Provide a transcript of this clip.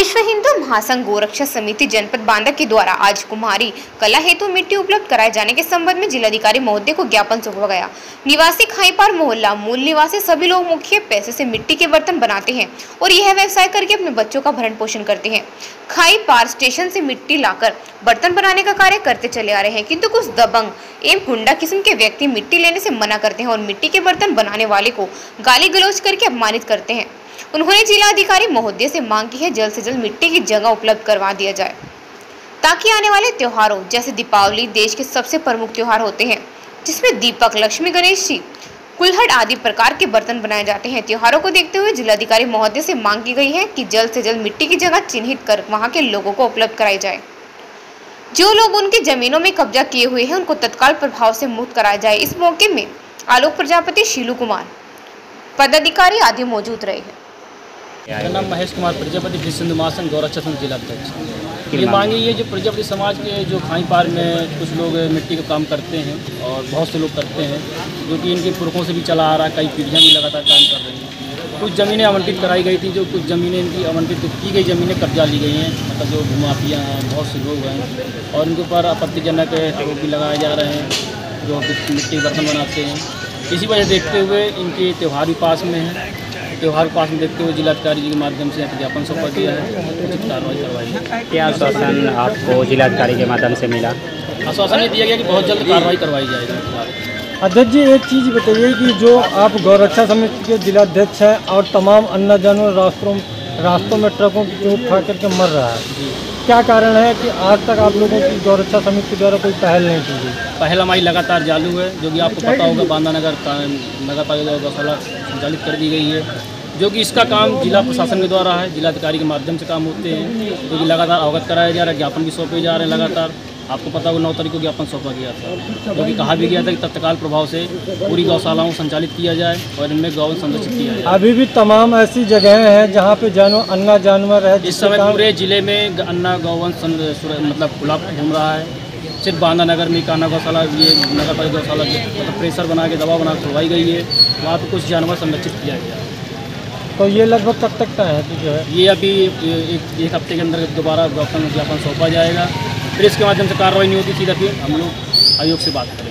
विश्व हिंदू महासंघ गोरक्षा समिति जनपद बांदा के द्वारा आज कुम्हारी कला हेतु मिट्टी उपलब्ध कराए जाने के संबंध में जिलाधिकारी महोदय को ज्ञापन सौंपा गया। निवासी खाईपार मोहल्ला, मूल निवासी सभी लोग मुख्य पैसे से मिट्टी के बर्तन बनाते हैं और यह व्यवसाय करके अपने बच्चों का भरण पोषण करते हैं। खाई पार स्टेशन से मिट्टी लाकर बर्तन बनाने का कार्य करते चले आ रहे हैं, किंतु कुछ दबंग एवं हुंडा किस्म के व्यक्ति मिट्टी लेने से मना करते हैं और मिट्टी के बर्तन बनाने वाले को गाली गलौज करके अपमानित करते हैं। उन्होंने जिलाधिकारी महोदय से मांग की है जल्द से जल्द मिट्टी की जगह उपलब्ध करवा दिया जाए। ताकि आने वाले त्योहारों, जैसे दीपावली, देश के सबसे प्रमुख त्योहार होते हैं, जिसमें दीपक, लक्ष्मी गणेश जी, कुल्हड़ आदि प्रकार के बर्तन बनाए जाते हैं। त्योहारों को देखते हुए जिलाधिकारी महोदय से मांग की गई है कि जल्द से जल्द मिट्टी की जगह चिन्हित कर वहाँ के लोगों को उपलब्ध कराई जाए। जो लोग उनकी जमीनों में कब्जा किए हुए हैं, उनको तत्काल प्रभाव से मुक्त कराया जाए। इस मौके में आलोक प्रजापति, शीलू कुमार, पदाधिकारी आदि मौजूद रहे हैं। मेरा नाम महेश कुमार प्रजापति विश्व हिंदू महासंघ गौरक्षा संघ जिलाध्यक्ष ये मांगे ये जो प्रजापति समाज के जो खाई पार में कुछ लोग मिट्टी का काम करते हैं और बहुत से लोग करते हैं जो कि इनके पुरखों से भी चला आ रहा है कई पीढ़ियाँ भी लगातार काम कर रही हैं। कुछ ज़मीनें आवंटित कराई गई थी जो कुछ ज़मीनें इनकी आवंटित की गई ज़मीनें कब्जा ली गई हैं मतलब जो भूमाफिया हैं बहुत से लोग हैं और इनके ऊपर आपत्तिजनक आरोप भी लगाए जा रहे हैं जो मिट्टी बर्तन बनाते हैं। इसी वजह देखते हुए इनके त्यौहार भी पास में हैं। त्यौहार को पास में देखते हुए जिलाधिकारी जी के माध्यम से ज्ञापन सौंपा दिया है। उचित कार्रवाई करवाई क्या आश्वासन आपको जिलाधिकारी के माध्यम से मिला? आश्वासन ये दिया गया कि बहुत जल्द कार्रवाई करवाई जाएगी। अध्यक्ष जी एक चीज़ बताइए कि जो आप गौरक्षा समिति के जिलाध्यक्ष हैं और तमाम अन्य जानवर रास्तों रास्तों में ट्रकों की चोट खा करके मर रहा है। क्या कारण है कि आज तक आप लोगों की गौरक्षा समिति द्वारा कोई पहल नहीं की गई? पहल हमारी लगातार चालू है, जो कि आपको पता होगा, बांदा नगर नगर पालिका गौशाला संचालित कर दी गई है, जो कि इसका काम जिला प्रशासन के द्वारा है, जिलाधिकारी के माध्यम से काम होते हैं, जो कि लगातार अवगत कराया जा रहा है, ज्ञापन भी सौंपे जा रहे हैं लगातार। आपको पता होगा नौ तारीख को ज्ञापन सौंपा गया था। जो कि कहा भी गया था कि तत्काल प्रभाव से पूरी गौशालाओं संचालित किया जाए और इनमें गौ संरक्षित किया जाए। अभी भी तमाम ऐसी जगहें हैं जहाँ पे जानवर अन्ना जानवर है इस समय पूरे ज़िले में अन्ना गौवंश मतलब खुला घूम रहा है। सिर्फ़ बांदा नगर में काना गौशाला ये नगर पालिका गौशाला मतलब प्रेशर बना के दवा बना खुलवाई गई है। वहाँ पर कुछ जानवर संरक्षित किया गया है। तो ये लगभग कब तक का है कि जो है ये अभी एक एक हफ़्ते के अंदर दोबारा ज्ञापन ज्ञापन सौंपा जाएगा। फिर के माध्यम से कार्रवाई नहीं होती, सीधा फिर हम लोग आयोग से बात करेंगे।